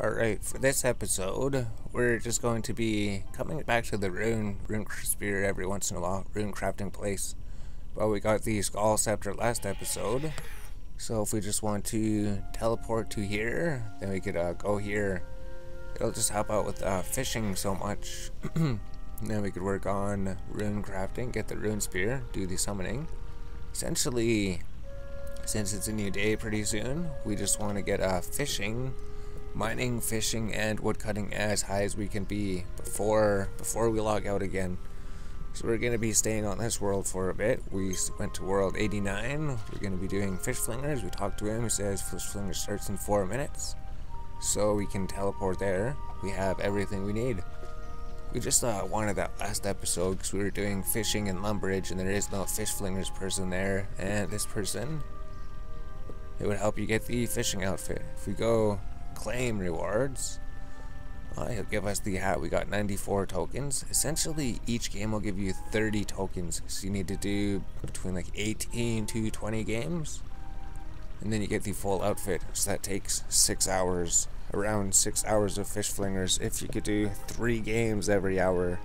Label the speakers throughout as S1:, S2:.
S1: Alright, for this episode, we're just going to be coming back to the rune, rune spear every once in a while, rune crafting place. Well, we got the skull scepter last episode, so if we just want to teleport to here, then we could uh, go here. It'll just help out with uh, fishing so much. then we could work on rune crafting, get the Runespan, do the summoning. Essentially, since it's a new day pretty soon, we just want to get uh, fishing mining, fishing, and woodcutting as high as we can be before before we log out again. So we're going to be staying on this world for a bit. We went to world 89. We're going to be doing fish flingers. We talked to him. He says fish flinger starts in four minutes. So we can teleport there. We have everything we need. We just uh, wanted that last episode because we were doing fishing in Lumbridge and there is no fish flingers person there. And this person, it would help you get the fishing outfit. If we go claim rewards. Uh, he'll give us the hat. We got 94 tokens. Essentially, each game will give you 30 tokens. So you need to do between like 18 to 20 games. And then you get the full outfit. So that takes 6 hours. Around 6 hours of fish flingers. If you could do 3 games every hour.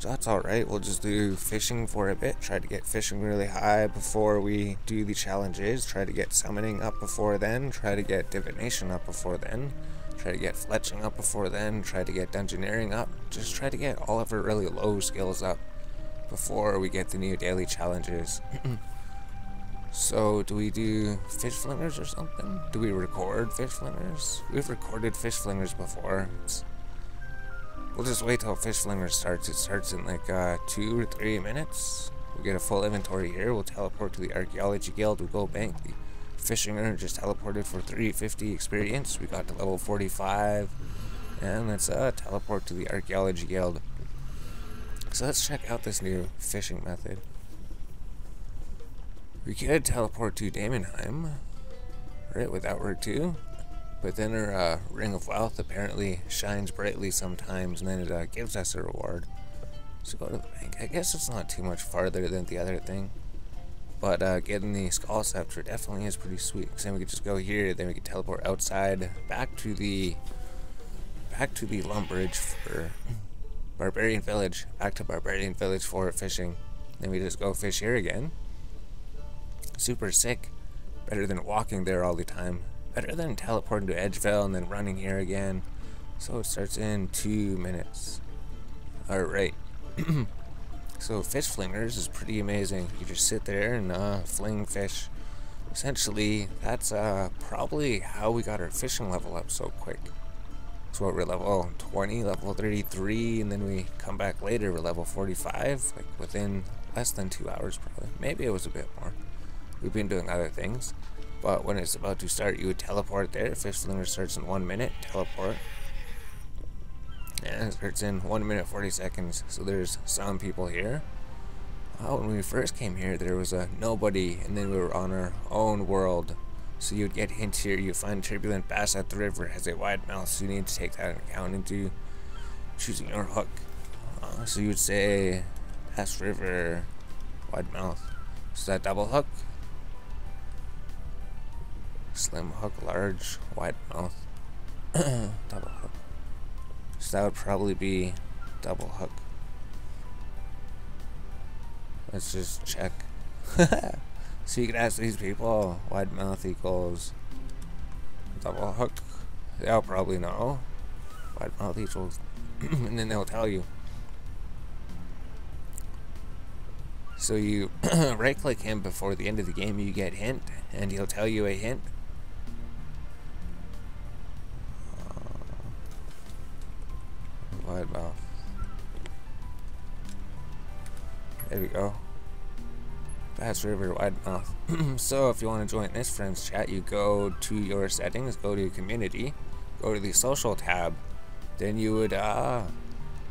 S1: So that's alright, we'll just do fishing for a bit, try to get fishing really high before we do the challenges, try to get summoning up before then, try to get divination up before then, try to get fletching up before then, try to get dungeoneering up, just try to get all of our really low skills up before we get the new daily challenges. so do we do fish flingers or something? Do we record fish flingers? We've recorded fish flingers before. It's We'll just wait till Fish Flinger starts. It starts in like uh, two or three minutes. We'll get a full inventory here. We'll teleport to the Archaeology Guild. We'll go bank the fishing just teleported for 350 experience. We got to level 45. And let's uh, teleport to the Archaeology Guild. So let's check out this new fishing method. We could teleport to Daemonheim. Right, without work too. But then her uh, Ring of Wealth apparently shines brightly sometimes, and then it uh, gives us a reward. So go to the bank. I guess it's not too much farther than the other thing. But uh, getting the Skull Scepter definitely is pretty sweet. Because then we could just go here, then we could teleport outside, back to the back to the Lumbridge for Barbarian Village, back to Barbarian Village for fishing. Then we just go fish here again. Super sick. Better than walking there all the time. Better than teleporting to Edgeville and then running here again. So it starts in two minutes. Alright. so fish flingers is pretty amazing. You just sit there and uh, fling fish. Essentially, that's uh, probably how we got our fishing level up so quick. So what we're level 20, level 33, and then we come back later, we're level 45, like within less than two hours probably. Maybe it was a bit more. We've been doing other things. But when it's about to start, you would teleport there. Fish Flinger starts in one minute. Teleport. And it starts in one minute 40 seconds. So there's some people here. Oh, when we first came here, there was a nobody, and then we were on our own world. So you'd get hints here. You find turbulent bass at the river has a wide mouth, so you need to take that into account into choosing your hook. Uh, so you would say bass river, wide mouth. So that double hook Slim hook, large, wide mouth. double hook. So that would probably be double hook. Let's just check. so you can ask these people, wide mouth equals double hook. They'll probably know. Wide mouth equals, and then they'll tell you. So you right click him before the end of the game, you get hint, and he'll tell you a hint. There we go. Bass River wide mouth. so if you want to join this friends chat, you go to your settings, go to community, go to the social tab, then you would uh,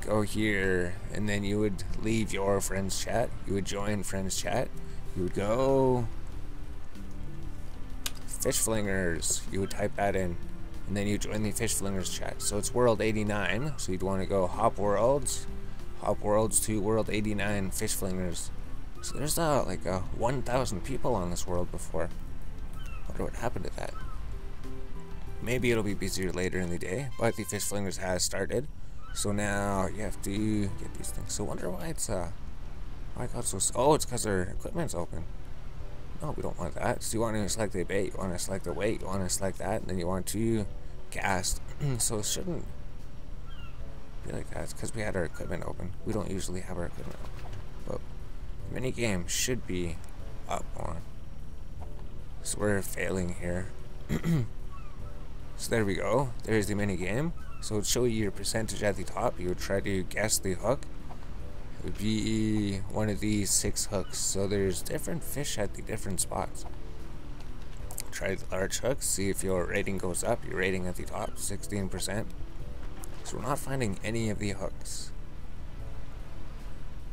S1: go here, and then you would leave your friends chat. You would join friends chat. You would go fish flingers. You would type that in and then you join the Fish Flingers chat. So it's World 89, so you'd want to go Hop Worlds, Hop Worlds to World 89 Fish Flingers. So there's uh, like uh, 1,000 people on this world before. wonder what happened to that. maybe it'll be busier later in the day, but the fish flingers has started. So now you have to get these things. So wonder why it's uh why I got so oh it's because our equipment's open. No, we don't want that. So you want to select the bait, you want to select the weight, you want to select that, and then you want to cast. so it shouldn't be like that. It's because we had our equipment open. We don't usually have our equipment open. But mini game should be up more. So we're failing here. so there we go. There's the mini game. So it would show you your percentage at the top. You would try to guess the hook It would be one of these six hooks. So there's different fish at the different spots. Try the large hooks, see if your rating goes up. Your rating at the top, 16%. So we're not finding any of the hooks.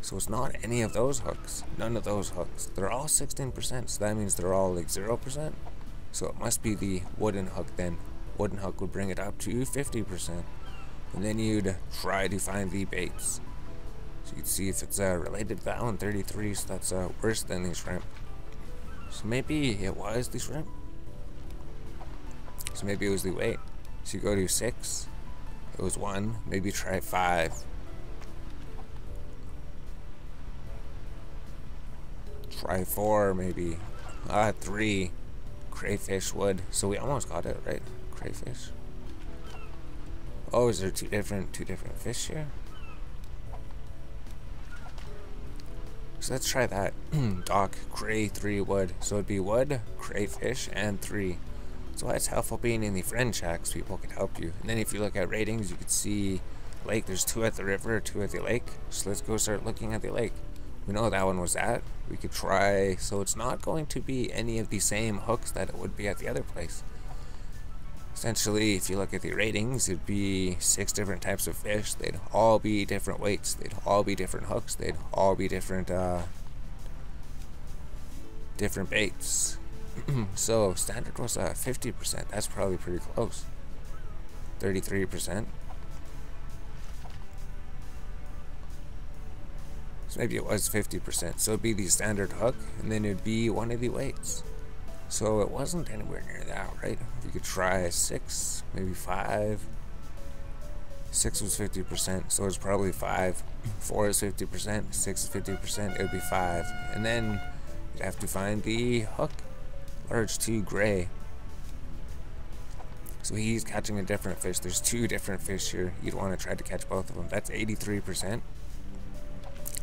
S1: So it's not any of those hooks. None of those hooks. They're all 16%, so that means they're all like 0%. So it must be the wooden hook then. Wooden hook would bring it up to 50%. And then you'd try to find the baits. So you'd see if it's uh, related to that one, 33, so that's uh, worse than the shrimp. So maybe it was the shrimp. So maybe it was the weight. So you go to 6, it was 1, maybe try 5. Try 4 maybe. Ah, 3. Crayfish wood. So we almost got it, right? Crayfish. Oh, is there two different two different fish here? So let's try that. Dock, cray, three wood. So it'd be wood, crayfish, and three. So why it's helpful being in the friend checks, people can help you. And then if you look at ratings, you can see lake, there's two at the river, two at the lake. So let's go start looking at the lake. We know that one was at. We could try, so it's not going to be any of the same hooks that it would be at the other place. Essentially, if you look at the ratings, it'd be six different types of fish. They'd all be different weights. They'd all be different hooks. They'd all be different, uh, different baits. so standard was uh, 50%. That's probably pretty close. 33%. So maybe it was 50%. So it'd be the standard hook, and then it'd be one of the weights. So it wasn't anywhere near that, right? You could try six, maybe five. Six was 50%, so it's probably five. Four is 50%, six is 50%, it would be five. And then you'd have to find the hook, large two gray. So he's catching a different fish. There's two different fish here. You'd want to try to catch both of them. That's 83%.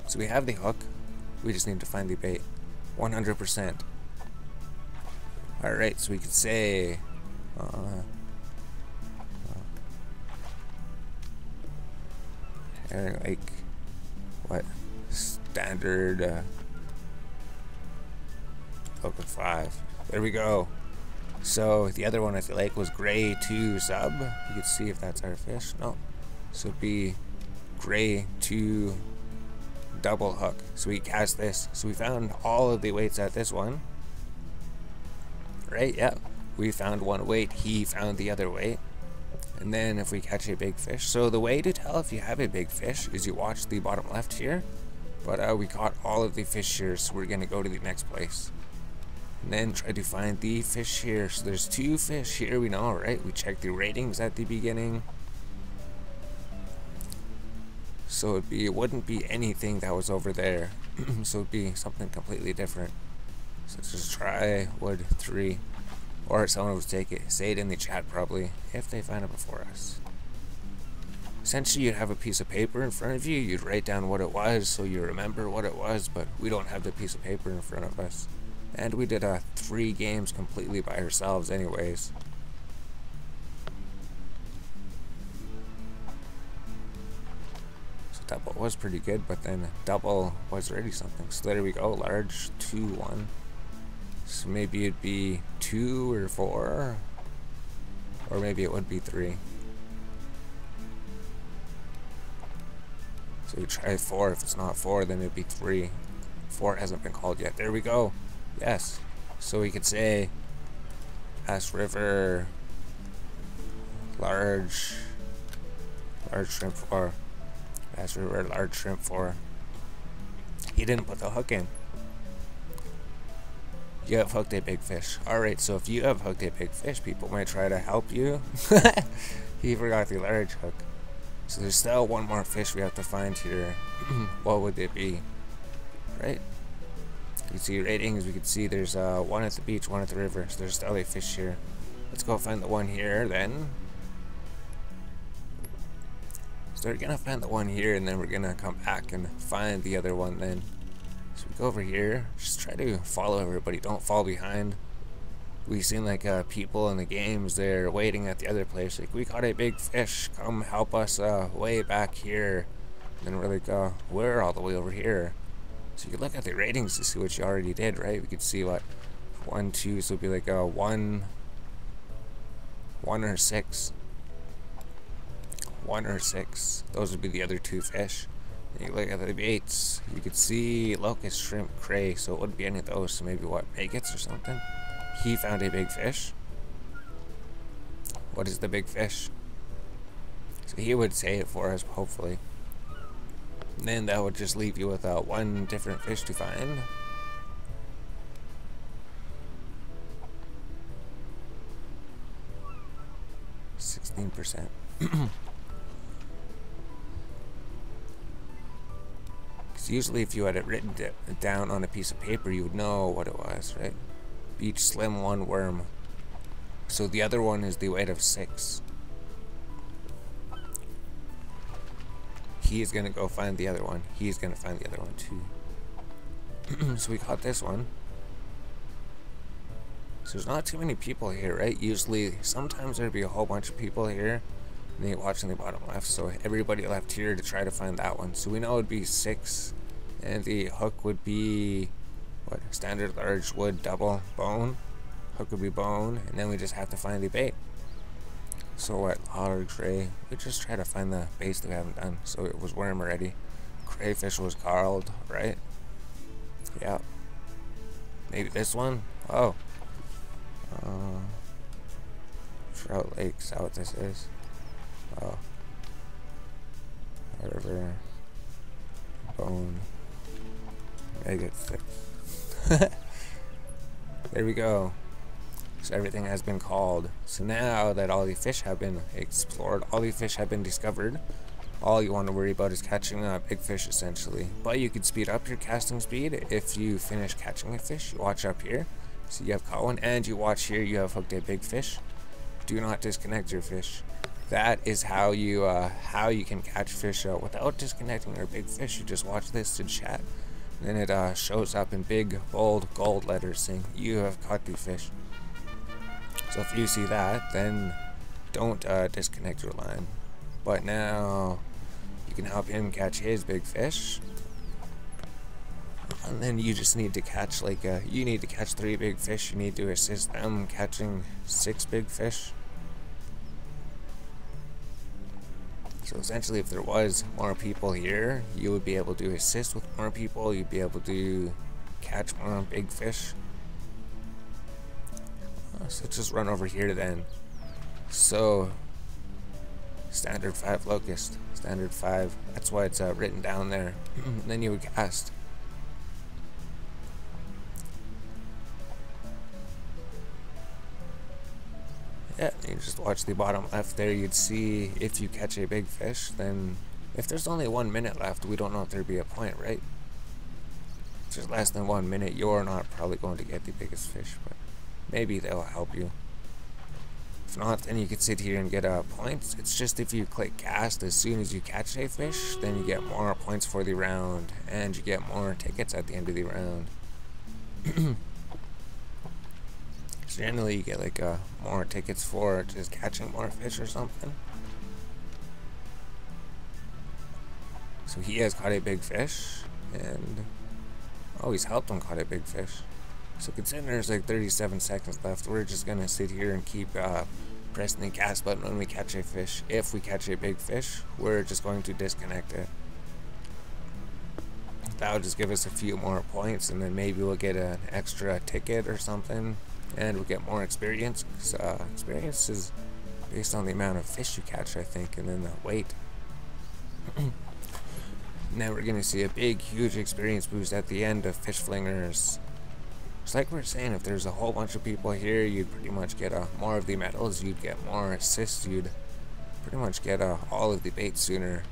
S1: So we have the hook. We just need to find the bait. 100%. Alright, so we could say... Uh, uh, like, what? Standard, uh, Open 5. There we go. So, the other one at the lake was Gray 2 sub. You can see if that's our fish. No. So, it'd be Gray 2 double hook. So, we cast this. So, we found all of the weights at this one right? Yeah. We found one weight, he found the other weight. And then if we catch a big fish. So the way to tell if you have a big fish is you watch the bottom left here. But uh, we caught all of the fish here, so we're going to go to the next place. And then try to find the fish here. So there's two fish here, we know, right? We checked the ratings at the beginning. So it'd be, it wouldn't be anything that was over there. so it'd be something completely different. So let's just try wood three. Or someone would take it, say it in the chat probably, if they find it before us. Essentially, you'd have a piece of paper in front of you, you'd write down what it was so you remember what it was, but we don't have the piece of paper in front of us. And we did uh, three games completely by ourselves anyways. So double was pretty good, but then double was already something. So there we go, large, 2-1. So maybe it'd be two or four. Or maybe it would be three. So we try four. If it's not four, then it'd be three. Four hasn't been called yet. There we go. Yes. So we could say Bass River large large shrimp four. Bass River large shrimp four. He didn't put the hook in. You have hooked a big fish. Alright, so if you have hooked a big fish, people might try to help you. he forgot the large hook. So there's still one more fish we have to find here. what would it be? Right? You can see ratings, we can see there's uh, one at the beach, one at the river. So there's still a fish here. Let's go find the one here then. So we're gonna find the one here and then we're gonna come back and find the other one then. So we go over here, just try to follow everybody, don't fall behind. We've seen like uh, people in the games, they're waiting at the other place, like we caught a big fish, come help us uh, way back here. And then we're like, uh, we're all the way over here. So you can look at the ratings to see what you already did, right? We could see what, one, two, so it'd be like a one, one or six. One or six. Those would be the other two fish. You look at the baits, you could see locust, shrimp, cray, so it wouldn't be any of those, so maybe what, maggots or something? He found a big fish. What is the big fish? So he would say it for us, hopefully. Then that would just leave you with uh, one different fish to find. Sixteen percent. usually if you had it written down on a piece of paper, you would know what it was, right? Beach Slim one worm. So the other one is the weight of six. He's gonna go find the other one. He's gonna find the other one too. so we caught this one. So there's not too many people here, right? Usually, sometimes there'd be a whole bunch of people here. And you watch in the bottom left. So everybody left here to try to find that one. So we know it'd be six and the hook would be what standard large wood double bone hook would be bone and then we just have to find the bait so what otter cray we just try to find the base that we haven't done. So it was worm already. Crayfish was carled right? Yeah. Maybe this one? Oh. Uh, trout lake is that what this is? Oh. Whatever bone. I get six. there we go. So everything has been called. So now that all the fish have been explored, all the fish have been discovered, all you want to worry about is catching a big fish essentially. But you can speed up your casting speed if you finish catching a fish. You watch up here. So you have caught one and you watch here you have hooked a big fish. Do not disconnect your fish. That is how you uh, how you can catch fish uh, without disconnecting your big fish. You just watch this to chat. Then it uh, shows up in big, bold gold letters saying, you have caught the fish. So if you see that, then don't uh, disconnect your line. But now you can help him catch his big fish. And then you just need to catch like, uh, you need to catch three big fish. You need to assist them catching six big fish. So essentially, if there was more people here, you would be able to assist with more people. You'd be able to catch more big fish. So just run over here then. So, standard 5 locust. Standard 5. That's why it's uh, written down there. then you would cast. Yeah, you just watch the bottom left there, you'd see if you catch a big fish, then if there's only one minute left, we don't know if there'd be a point, right? If there's less than one minute, you're not probably going to get the biggest fish, but maybe they'll help you. If not, then you can sit here and get uh, points. It's just if you click cast as soon as you catch a fish, then you get more points for the round, and you get more tickets at the end of the round. generally you get like uh, more tickets for just catching more fish or something. So he has caught a big fish, and oh, he's helped him caught a big fish. So considering there's like 37 seconds left, we're just gonna sit here and keep uh, pressing the cast button when we catch a fish. If we catch a big fish, we're just going to disconnect it. That'll just give us a few more points, and then maybe we'll get an extra ticket or something and we'll get more experience. Uh, experience is based on the amount of fish you catch, I think, and then the weight. now we're gonna see a big, huge experience boost at the end of Fish Flingers. Like we are saying, if there's a whole bunch of people here, you'd pretty much get more of the medals, you'd get more assists, you'd pretty much get all of the bait sooner.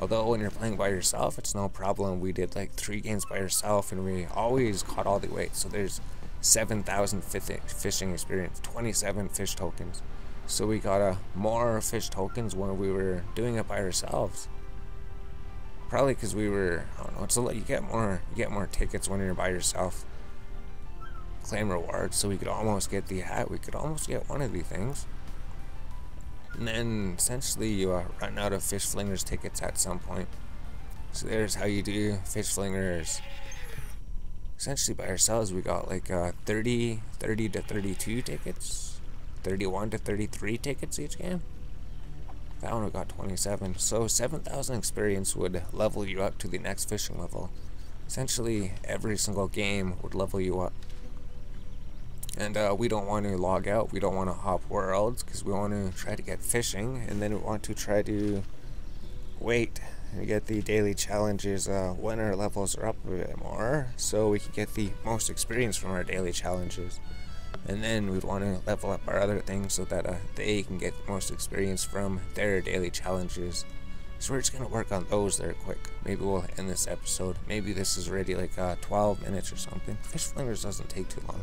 S1: Although when you're playing by yourself, it's no problem. We did like three games by yourself, and we always caught all the weight. So there's 7,000 fishing experience, 27 fish tokens. So we got uh, more fish tokens when we were doing it by ourselves. Probably because we were, I don't know, it's a lot, you get more, you get more tickets when you're by yourself. Claim rewards, so we could almost get the hat, we could almost get one of the things. And then essentially you uh, run out of fish flingers tickets at some point. So there's how you do fish flingers. Essentially by ourselves we got like uh, 30, 30 to 32 tickets. 31 to 33 tickets each game. That one we got 27. So 7,000 experience would level you up to the next fishing level. Essentially every single game would level you up. And uh, we don't want to log out, we don't want to hop worlds, because we want to try to get fishing, and then we want to try to wait and get the daily challenges uh, when our levels are up a bit more, so we can get the most experience from our daily challenges. And then we'd want to level up our other things so that uh, they can get the most experience from their daily challenges. So we're just going to work on those there quick. Maybe we'll end this episode. Maybe this is already like uh, 12 minutes or something. Fish Flingers doesn't take too long.